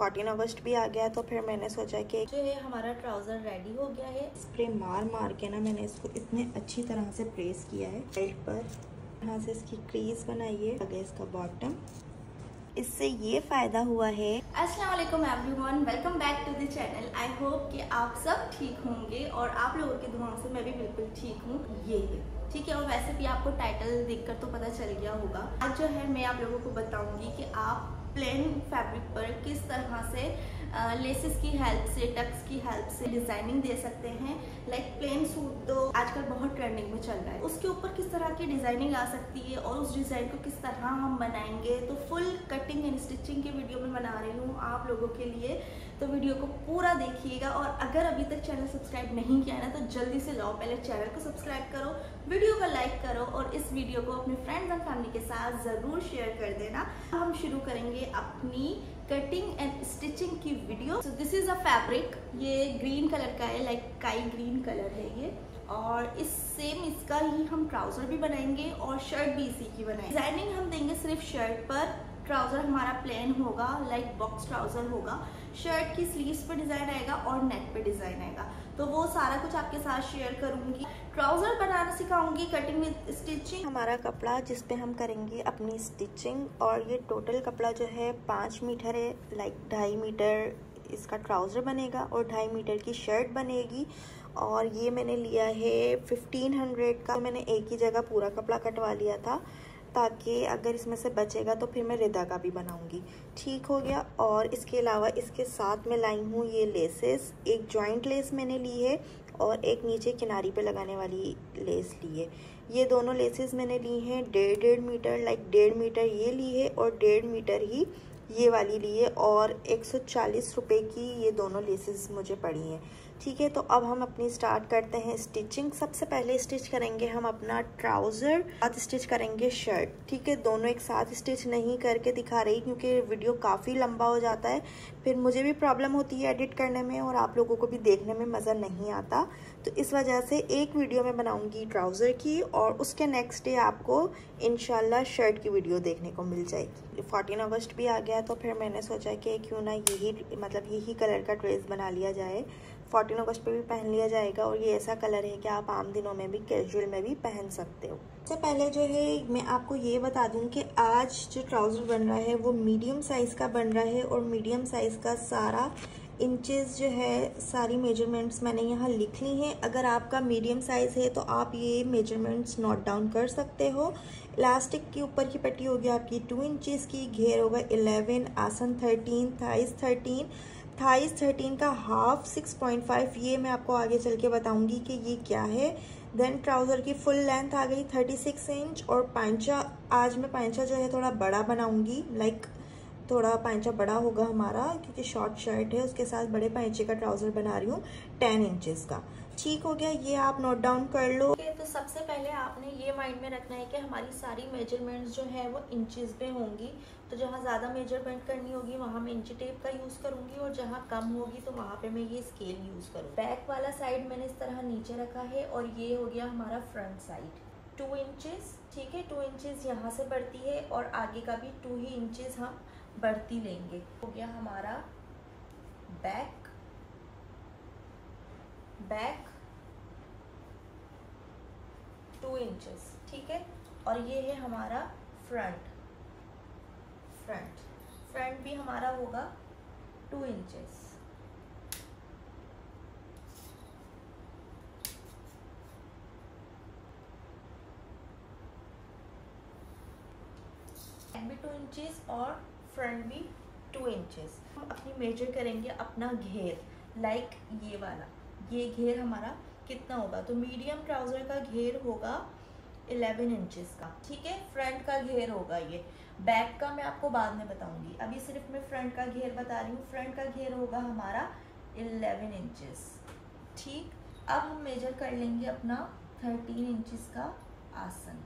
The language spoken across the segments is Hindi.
फोर्टीन अगस्त भी आ गया तो फिर मैंने सोचा कि जो है हमारा ट्राउज़र रेडी हो गया है। स्प्रे मार मार के ना मैंने इसको इतने अच्छी तरह से प्रेस किया है। बेल्ट पर। यहाँ से इसकी क्रीज बनाई है आगे इसका बॉटम इससे ये फ़ायदा हुआ है। अस्सलाम everyone welcome back to the channel I hope कि आप सब ठीक होंगे और आप लोगों की दुआओं से मैं भी बिल्कुल ठीक हूँ। ये है। ठीक है और वैसे भी आपको टाइटल देखकर तो पता चल गया होगा। आज जो है मैं आप लोगों को बताऊँगी कि आप प्लेन फैब्रिक पर किस तरह से लेसेस की हेल्प से, टक्स की हेल्प से डिज़ाइनिंग दे सकते हैं? लाइक प्लेन सूट तो आजकल बहुत ट्रेंडिंग में चल रहा है। उसके ऊपर किस तरह की डिज़ाइनिंग आ सकती है और उस डिज़ाइन को किस तरह हम बनाएँगे? तो फुल कटिंग एंड स्टिचिंग की वीडियो में बना रही हूँ आप लोगों के लिए। तो वीडियो को पूरा देखिएगा और अगर अभी तक चैनल सब्सक्राइब नहीं किया है ना तो जल्दी से लाओ। पहले चैनल को सब्सक्राइब करो, वीडियो को लाइक करो और इस वीडियो को अपने फ्रेंड्स एंड फैमिली के साथ ज़रूर शेयर कर देना। हम शुरू करेंगे अपनी कटिंग एंड स्टिचिंग की video so this is a fabric ये ग्रीन कलर का है लाइक काई ग्रीन कलर है ये। और इस सेम इसका ही हम ट्राउज़र भी बनाएँगे और शर्ट भी इसी की बनाएँगे। डिज़ाइनिंग हम देंगे सिर्फ़ शर्ट पर। ट्राउज़र हमारा प्लेन होगा लाइक बॉक्स ट्राउज़र होगा। शर्ट की स्लीव्स पर डिज़ाइन आएगा और नेक पे डिज़ाइन आएगा। तो वो सारा कुछ आपके साथ शेयर करूँगी। ट्राउज़र बनाना सिखाऊँगी कटिंग विद स्टिचिंग हमारा कपड़ा जिस पे हम करेंगे अपनी स्टिचिंग और ये टोटल कपड़ा जो है पाँच मीटर है लाइक ढाई मीटर इसका ट्राउज़र बनेगा और ढाई मीटर की शर्ट बनेगी। और ये मैंने लिया है फिफ्टीन हंड्रेड का। मैंने एक ही जगह पूरा कपड़ा कटवा लिया था। ताकि अगर इसमें से बचेगा तो फिर मैं रिदा का भी बनाऊँगी। ठीक हो गया और इसके अलावा इसके साथ में लाई हूँ ये लेसेस। एक जॉइंट लेस मैंने ली है और एक नीचे किनारी पे लगाने वाली लेस ली है। ये दोनों लेसेस मैंने ली हैं, डेढ़ डेढ़ मीटर लाइक डेढ़ मीटर ये ली है और डेढ़ मीटर ही ये वाली ली है और एक सौ की ये दोनों लेसेस मुझे पड़ी हैं। ठीक है तो अब हम अपनी स्टार्ट करते हैं स्टिचिंग सबसे पहले स्टिच करेंगे हम अपना ट्राउज़र साथ स्टिच करेंगे शर्ट ठीक है, दोनों एक साथ स्टिच नहीं करके दिखा रही, क्योंकि वीडियो काफ़ी लंबा हो जाता है। फिर मुझे भी प्रॉब्लम होती है एडिट करने में और आप लोगों को भी देखने में मज़ा नहीं आता। तो इस वजह से एक वीडियो में बनाऊँगी ट्राउज़र की और उसके नेक्स्ट डे आपको इनशाला शर्ट की वीडियो देखने को मिल जाएगी। फोर्टीन अगस्त भी आ गया तो फिर मैंने सोचा कि क्यों ना यही मतलब यही कलर का ड्रेस बना लिया जाए। फोर्टीन अगस्त पे भी पहन लिया जाएगा और ये ऐसा कलर है कि आप आम दिनों में भी कैजुअल में भी पहन सकते हो। सबसे पहले जो है, मैं आपको ये बता दूँ कि आज जो ट्राउज़र बन रहा है, वो मीडियम साइज़ का बन रहा है और मीडियम साइज़ का सारा इंचेस जो है, सारी मेजरमेंट्स मैंने यहाँ लिख ली हैं। अगर आपका मीडियम साइज़ है तो आप ये मेजरमेंट्स नोट डाउन कर सकते हो। इलास्टिक के ऊपर की पट्टी होगी आपकी टू इंचेस की, घेर होगा इलेवन आसन thirteen thighs thirteen thighs thirteen का हाफ़ सिक्स पॉइंट फाइव ये मैं आपको आगे चल के बताऊँगी कि ये क्या है। देन ट्राउज़र की फुल लेंथ आ गई थर्टी सिक्स इंच और पैंचा आज मैं पैंचा जो है थोड़ा बड़ा बनाऊँगी लाइक थोड़ा पैंचा बड़ा होगा हमारा क्योंकि शॉर्ट शर्ट है उसके साथ बड़े पैंचे का ट्राउज़र बना रही हूँ टेन इंचेस का। ठीक हो गया ये आप नोट डाउन कर लो। Okay, तो सबसे पहले आपने ये माइंड में रखना है कि हमारी सारी मेजरमेंट्स जो है वो इंचेस में होंगी। तो जहाँ ज़्यादा मेज़रमेंट करनी होगी, वहाँ मैं इंची टेप का यूज़ करूँगी और जहाँ कम होगी तो वहाँ पे मैं ये स्केल यूज़ करूँ बैक वाला साइड मैंने इस तरह नीचे रखा है और ये हो गया हमारा फ्रंट साइड टू इंचेस ठीक है? टू इंचेस यहाँ से बढ़ती है और आगे का भी टू ही इंचेस हम बढ़ती लेंगे। हो गया हमारा बैक बैक टू इंचेस ठीक है? और ये है हमारा फ्रंट फ्रंट। फ्रंट भी हमारा होगा टू इंचेस। भी टू इंचेस और फ्रंट भी टू इंचेस हम अपनी मेजर करेंगे अपना घेर लाइक ये वाला। ये घेर हमारा कितना होगा? तो मीडियम ट्राउज़र का घेर होगा 11 इंचेस का, ठीक है? फ्रंट का घेर होगा ये। बैक का मैं आपको बाद में बताऊँगी। अभी सिर्फ़ मैं फ्रंट का घेर बता रही हूँ। फ्रंट का घेर होगा हमारा 11 इंचेस, ठीक? अब हम मेजर कर लेंगे अपना 13 इंचेस का आसन।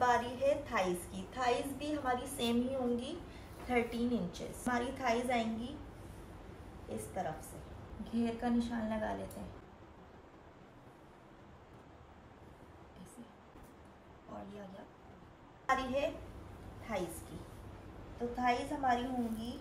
बारी है थाइस की। थाइस भी हमारी सेम ही होंगी थर्टीन इंचेस। हमारी थाइज आएँगी इस तरफ़ से। घेर का निशान लगा लेते हैं ऐसे हमारी है थाइज की। तो थाइज हमारी होंगी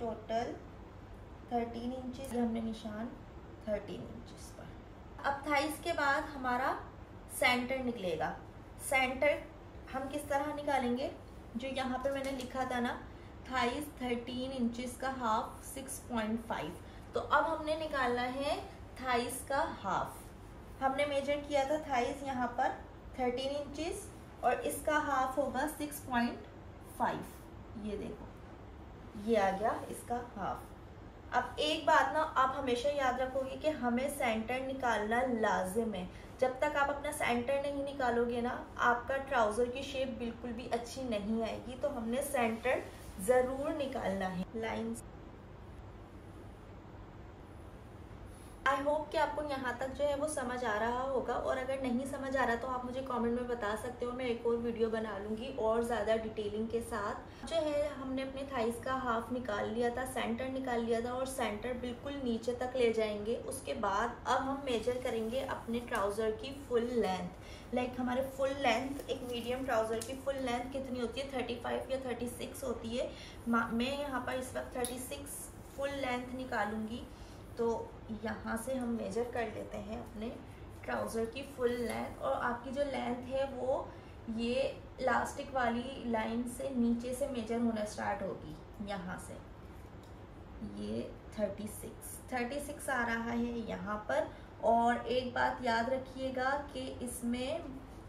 टोटल थर्टीन इंचज हमने निशान थर्टीन इंचज पर। अब थाइस के बाद हमारा सेंटर निकलेगा। सेंटर हम किस तरह निकालेंगे? जो यहाँ पे मैंने लिखा था ना थाइस थर्टीन इंचज का हाफ़ सिक्स पॉइंट फाइव तो अब हमने निकालना है थाइस का हाफ़ हमने मेजर किया था थाइस यहाँ पर थर्टीन इंचज और इसका हाफ़ होगा सिक्स पॉइंट फाइव ये देखो। ये आ गया इसका हाफ़ अब एक बात ना, आप हमेशा याद रखोगे कि हमें सेंटर निकालना लाजिम है। जब तक आप अपना सेंटर नहीं निकालोगे ना, आपका ट्राउज़र की शेप बिल्कुल भी अच्छी नहीं आएगी तो हमने सेंटर ज़रूर निकालना है। लाइंस आई होप कि आपको यहाँ तक जो है वो समझ आ रहा होगा। और अगर नहीं समझ आ रहा तो आप मुझे कमेंट में बता सकते हो। मैं एक और वीडियो बना लूँगी और ज़्यादा डिटेलिंग के साथ। जो है, हमने अपने थाइस का हाफ़ निकाल लिया था सेंटर निकाल लिया था और सेंटर बिल्कुल नीचे तक ले जाएँगे। उसके बाद अब हम मेजर करेंगे अपने ट्राउज़र की फुल लेंथ लाइक हमारे फुल लेंथ एक मीडियम ट्राउज़र की फुल लेंथ कितनी होती है? थर्टी फाइव या थर्टी सिक्स होती है। मैं यहाँ पर इस वक्त थर्टी सिक्स फुल लेंथ निकालूँगी। तो यहाँ से हम मेजर कर लेते हैं अपने ट्राउज़र की फुल लेंथ और आपकी जो लेंथ है वो ये लास्टिक वाली लाइन से नीचे से मेजर होना स्टार्ट होगी, यहाँ से। ये थर्टी सिक्स थर्टी सिक्स आ रहा है यहाँ पर और एक बात याद रखिएगा कि इसमें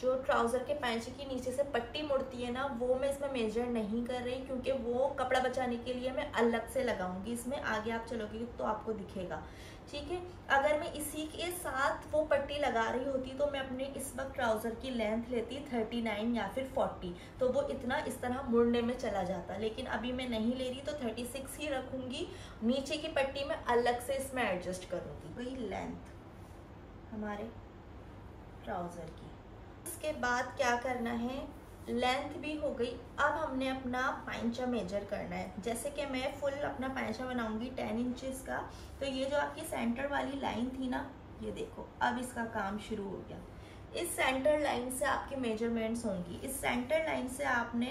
जो ट्राउज़र के पैंचे की नीचे से पट्टी मुड़ती है ना, वो मैं इसमें मेजर नहीं कर रही क्योंकि वो कपड़ा बचाने के लिए मैं अलग से लगाऊँगी। इसमें आगे आप चलोगे तो आपको दिखेगा। ठीक है? अगर मैं इसी के साथ वो पट्टी लगा रही होती तो मैं अपने इस वक्त ट्राउज़र की लेंथ लेती थर्टी नाइन या फिर फोर्टी। तो वो इतना इस तरह मुड़ने में चला जाता। लेकिन अभी मैं नहीं ले रही तो थर्टी सिक्स ही रखूँगी। नीचे की पट्टी में अलग से इसमें एडजस्ट करूँगी। वही लेंथ हमारे ट्राउज़र की। इसके बाद क्या करना है? लेंथ भी हो गई। अब हमने अपना पाइंचा मेजर करना है। जैसे कि मैं फुल अपना पाइंचा बनाऊँगी टेन इंचेस का। तो ये जो आपकी सेंटर वाली लाइन थी ना, ये देखो, अब इसका काम शुरू हो गया। इस सेंटर लाइन से आपकी मेजरमेंट्स होंगी। इस सेंटर लाइन से आपने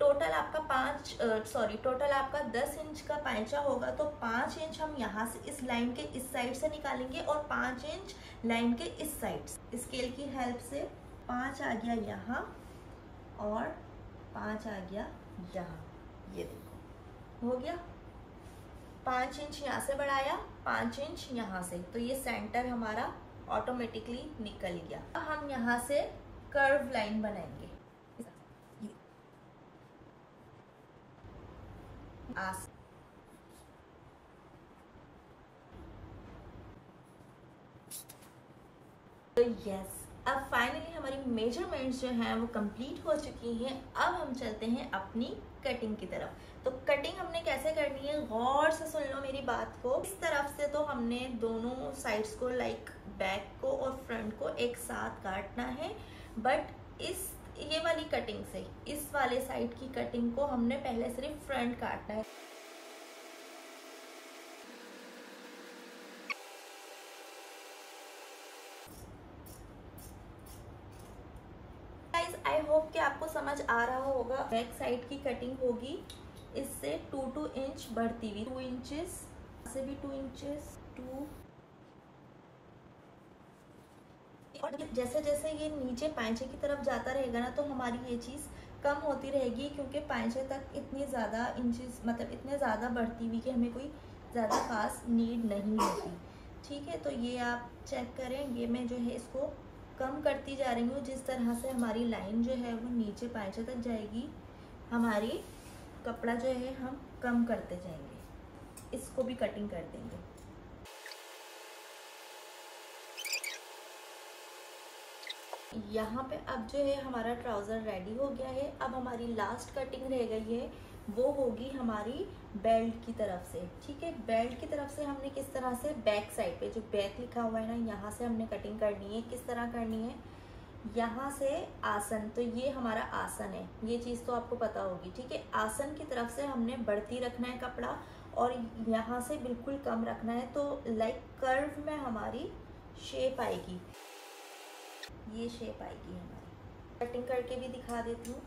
टोटल आपका पाँच सॉरी टोटल आपका दस इंच का पैंचा होगा। तो पाँच इंच हम यहाँ से इस लाइन के इस साइड से निकालेंगे और पाँच इंच लाइन के इस साइड स्केल की हेल्प से पाँच आ गया यहाँ और पाँच आ गया यहाँ। ये देखो, हो गया। पाँच इंच यहाँ से बढ़ाया, पाँच इंच यहाँ से। तो ये सेंटर हमारा ऑटोमेटिकली निकल गया। अब हम यहाँ से कर्व लाइन बनाएँगे। आस तो यस अब फाइनली हमारी मेजरमेंट्स जो हैं वो कंप्लीट हो चुकी हैं। अब हम चलते हैं अपनी कटिंग की तरफ़। तो कटिंग हमने कैसे करनी है? गौर से सुन लो मेरी बात को। इस तरफ़ से तो हमने दोनों साइड्स को लाइक बैक को और फ्रंट को एक साथ काटना है। बट इस, ये वाली कटिंग से, इस वाले साइड की कटिंग को हमने पहले सिर्फ़ फ्रंट काटना है आई होप कि आपको समझ आ रहा होगा। बैक साइड की कटिंग होगी। इससे टू टू इंच बढ़ती हुई। टू इंचेस से भी टू इंचेस टू और जैसे जैसे ये नीचे पैंचे की तरफ़ जाता रहेगा ना तो हमारी ये चीज़ कम होती रहेगी, क्योंकि पैंचे तक इतनी ज़्यादा इंचेस मतलब इतने ज़्यादा बढ़ती हुई कि हमें कोई ज़्यादा खास नीड नहीं होती। ठीक है तो ये आप चेक करें। ये मैं जो है इसको कम करती जा रही हूँ, जिस तरह से हमारी लाइन जो है वो नीचे पैचे तक जाएगी, हमारी कपड़ा जो है हम कम करते जाएँगे। इसको भी कटिंग कर देंगे। यहाँ पे अब जो है हमारा ट्राउज़र रेडी हो गया है। अब हमारी लास्ट कटिंग रह गई है। वो होगी हमारी बेल्ट की तरफ़ से, ठीक है? बेल्ट की तरफ़ से हमने किस तरह से? बैक साइड पे, जो बैक लिखा हुआ है ना, यहाँ से हमने कटिंग करनी है, किस तरह करनी है? यहाँ से आसन तो ये हमारा आसन है, ये चीज़ तो आपको पता होगी, ठीक है? आसन की तरफ़ से हमने बढ़ती रखना है कपड़ा, और यहाँ से बिल्कुल कम रखना है तो लाइक कर्व में हमारी शेप आएगी। ये शेप आएगी हमारी। कटिंग करके भी दिखा देती हूँ।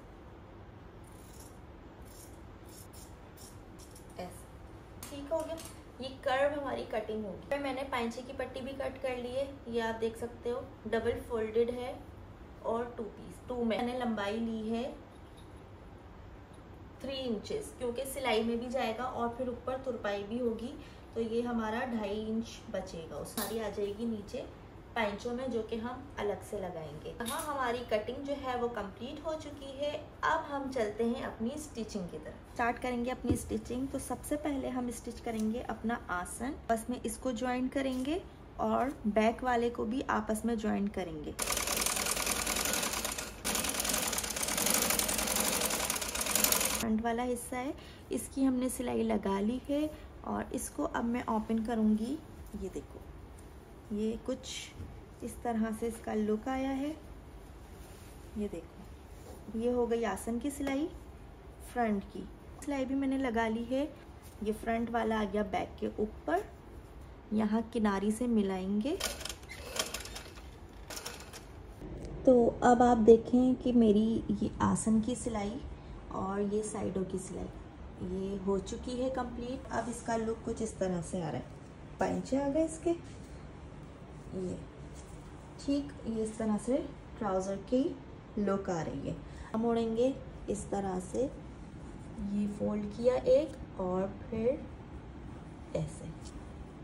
ठीक हो गया। ये कर्व हमारी कटिंग होगी फिर मैंने पैंछे की पट्टी भी कट कर ली है। ये आप देख सकते हो डबल फोल्डेड है और टू पीस टू में। मैंने लंबाई ली है थ्री इंचेस क्योंकि सिलाई में भी जाएगा और फिर ऊपर तुरपाई भी होगी। तो ये हमारा ढाई इंच बचेगा। उस सारी आ जाएगी नीचे। पैंचों में जो कि हम अलग से लगाएँगे। यहाँ हमारी कटिंग जो है वो कंप्लीट हो चुकी है। अब हम चलते हैं अपनी स्टिचिंग की तरफ़। स्टार्ट करेंगे अपनी स्टिचिंग तो सबसे पहले हम स्टिच करेंगे अपना आसन। बस में इसको ज्वाइन करेंगे और बैक वाले को भी आपस में ज्वाइन करेंगे। फ्रंट वाला हिस्सा है। इसकी हमने सिलाई लगा ली है और इसको अब मैं ओपन करूँगी। ये देखो। ये कुछ इस तरह से इसका लुक आया है। ये देखो, ये हो गई आसन की सिलाई, फ्रंट की। सिलाई भी मैंने लगा ली है। ये फ्रंट वाला आ गया बैक के ऊपर। यहाँ किनारी से मिलाएँगे। तो अब आप देखें कि मेरी ये आसन की सिलाई और ये साइडों की सिलाई, ये हो चुकी है कंप्लीट। अब इसका लुक कुछ इस तरह से आ रहा है। पैंचे आ गए इसके। ये। ठीक इस तरह से ट्राउज़र की लुक आ रही है। हम मोड़ेंगे इस तरह से। ये फोल्ड किया एक और फिर ऐसे।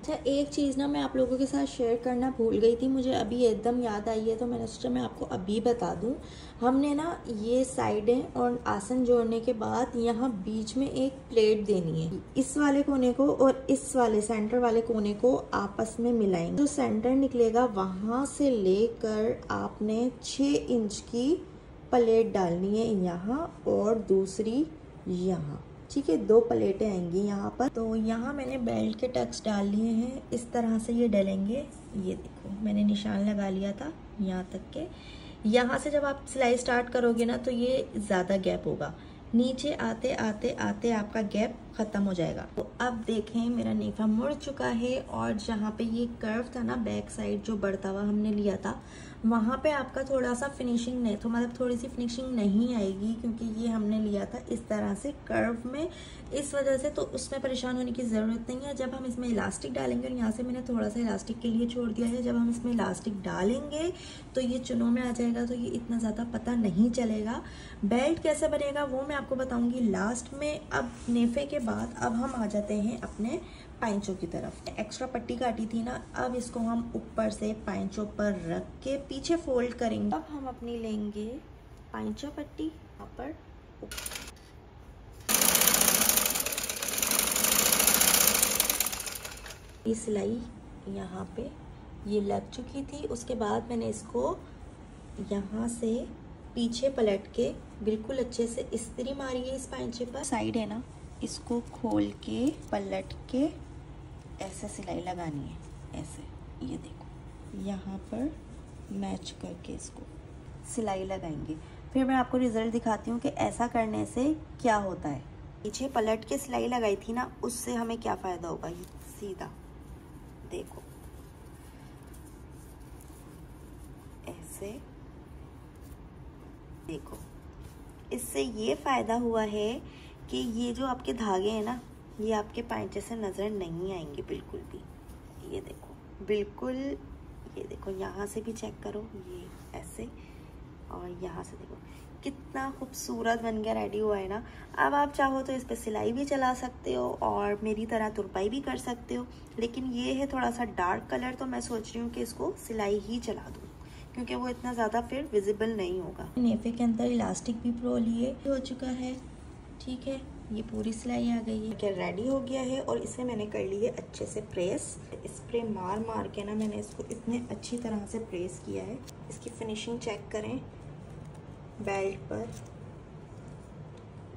अच्छा एक चीज़ ना मैं आप लोगों के साथ शेयर करना भूल गई थी, मुझे अभी एकदम याद आई है तो मैंने सोचा मैं आपको अभी बता दूँ। हमने ना ये साइडें और आसन जोड़ने के बाद यहाँ बीच में एक प्लेट देनी है। इस वाले कोने को और इस वाले सेंटर वाले कोने को आपस में मिलाएँगे। जो सेंटर निकलेगा, वहाँ से लेकर आपने छः इंच की प्लेट डालनी है यहाँ और दूसरी यहाँ। ठीक है दो प्लेटें आएँगी यहाँ पर। तो यहाँ मैंने बेल्ट के टक्स डाल लिए हैं। इस तरह से ये डलेंगे। ये देखो, मैंने निशान लगा लिया था यहाँ तक के। यहाँ से जब आप सिलाई स्टार्ट करोगे ना तो ये ज़्यादा गैप होगा। नीचे आते आते आते आपका गैप ख़त्म हो जाएगा। तो अब देखें, मेरा नेफा मुड़ चुका है और जहाँ पे ये कर्व था ना बैक साइड जो बढ़ता हुआ हमने लिया था, वहाँ पे आपका थोड़ा सा फिनिशिंग नहीं तो मतलब थोड़ी सी फिनिशिंग नहीं आएगी क्योंकि ये हमने लिया था इस तरह से कर्व में। इस वजह से तो उसमें परेशान होने की ज़रूरत नहीं है। जब हम इसमें इलास्टिक डालेंगे और यहाँ से मैंने थोड़ा सा इलास्टिक के लिए छोड़ दिया है, जब हम इसमें इलास्टिक डालेंगे तो ये चुनों में आ जाएगा तो ये इतना ज़्यादा पता नहीं चलेगा। बेल्ट कैसे बनेगा वो मैं आपको बताऊँगी लास्ट में। अब नेफे के बाद अब हम आ जाते हैं अपने पैंचों की तरफ़। एक्स्ट्रा पट्टी काटी थी ना अब इसको हम ऊपर से पैंचों पर रख के पीछे फोल्ड करेंगे। अब हम अपनी लेंगे पैंचो पट्टी यहाँ पर ये सिलाई यहाँ पे ये लग चुकी थी। उसके बाद मैंने इसको यहाँ से पीछे पलट के बिल्कुल अच्छे से इस्त्री मारी है इस पैंचे पर। साइड है ना? इसको खोल के, पलट के ऐसे सिलाई लगानी है, ऐसे। ये देखो, यहाँ पर मैच करके इसको सिलाई लगाएँगे। फिर मैं आपको रिज़ल्ट दिखाती हूँ कि ऐसा करने से क्या होता है। पीछे पलट के सिलाई लगाई थी ना, उससे हमें क्या फ़ायदा होगा? ये सीधा, देखो। ऐसे, देखो। इससे ये फ़ायदा हुआ है कि ये जो आपके धागे हैं ना, ये आपके पैंचे से नज़र नहीं आएँगे बिल्कुल भी। ये देखो, बिल्कुल, ये देखो, यहाँ से भी चेक करो, ये ऐसे, और यहाँ से देखो। कितना खूबसूरत बन गया रेडी हुआ है ना। अब आप चाहो तो इस पर सिलाई भी चला सकते हो, और मेरी तरह तुरपाई भी कर सकते हो, लेकिन ये है थोड़ा सा डार्क कलर तो मैं सोच रही हूँ कि इसको सिलाई ही चला दूँ, क्योंकि वो इतना ज़्यादा फिर विजिबल नहीं होगा। नेफे के अंदर इलास्टिक भी प्रो लिए हो चुका है। ठीक है? ये पूरी सिलाई आ गई है। क्या रेडी हो गया है और इसे मैंने कर ली है अच्छे से प्रेस स्प्रे मार मार के ना मैंने इसको इतने अच्छी तरह से प्रेस किया है। इसकी फिनिशिंग चेक करें। बेल्ट पर।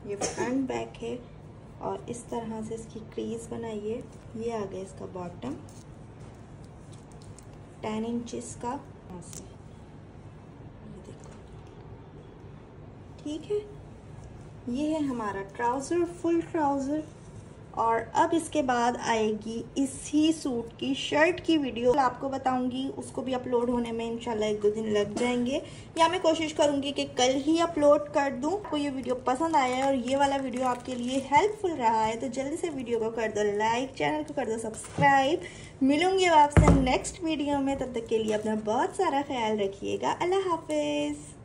ये फ्रंट बैक है और इस तरह से इसकी क्रीज बनाइए। ये आ गया इसका बॉटम टेन इंचेस का। ठीक है? ये है हमारा ट्राउज़र, फुल ट्राउज़र। और अब इसके बाद आएगी इसी सूट की शर्ट की वीडियो। आपको बताऊँगी, उसको भी अपलोड होने में इंशाल्लाह एक दो दिन लग जाएँगे। या मैं कोशिश करूँगी कि कल ही अपलोड कर दूँ। को ये वीडियो पसंद आया है और ये वाला वीडियो आपके लिए हेल्पफुल रहा है तो जल्दी से वीडियो को कर दो लाइक, चैनल को कर दो सब्सक्राइब। मिलूँगी आपसे नेक्स्ट वीडियो में। तब तक के लिए अपना बहुत सारा ख्याल रखिएगा। अल्लाह हाफिज़।